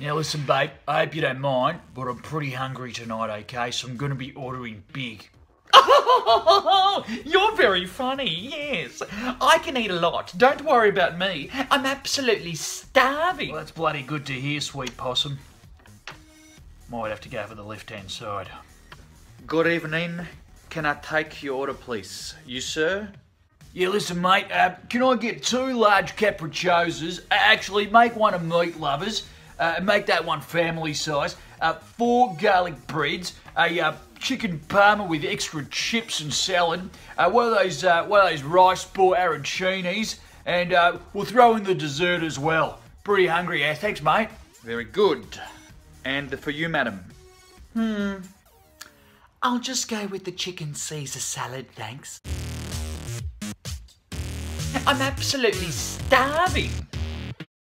Now listen, babe, I hope you don't mind, but I'm pretty hungry tonight, okay? So I'm gonna be ordering big. Oh, You're very funny, yes. I can eat a lot. Don't worry about me. I'm absolutely starving. Well, that's bloody good to hear, sweet possum. Might have to go for the left-hand side. Good evening. Can I take your order, please? You, sir? Yeah, listen, mate, uh, can I get two large capricciosos? Uh, Actually, make one of meat lovers. Uh, make that one family size. Uh, four garlic breads. A uh, chicken parma with extra chips and salad. Uh, one of those, uh, one of those rice ball arancinis. And uh, we'll throw in the dessert as well. Pretty hungry, yeah. Thanks, mate. Very good. And for you, madam? Hmm. I'll just go with the chicken Caesar salad, thanks. I'm absolutely starving.